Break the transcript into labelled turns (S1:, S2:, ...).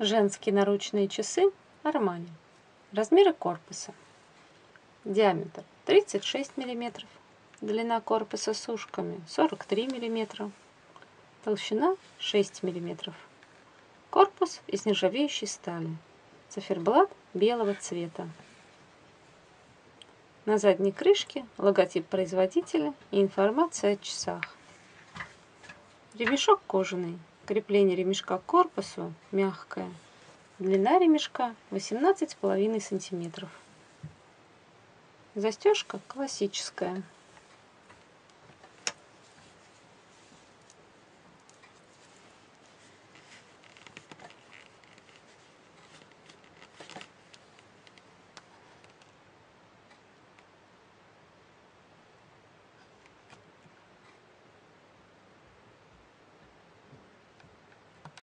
S1: Женские наручные часы Армани. Размеры корпуса. Диаметр 36 мм. Длина корпуса с ушками 43 мм. Толщина 6 мм. Корпус из нержавеющей стали. Циферблат белого цвета. На задней крышке логотип производителя и информация о часах. Ремешок кожаный Крепление ремешка к корпусу мягкое. Длина ремешка 18,5 сантиметров. Застежка классическая.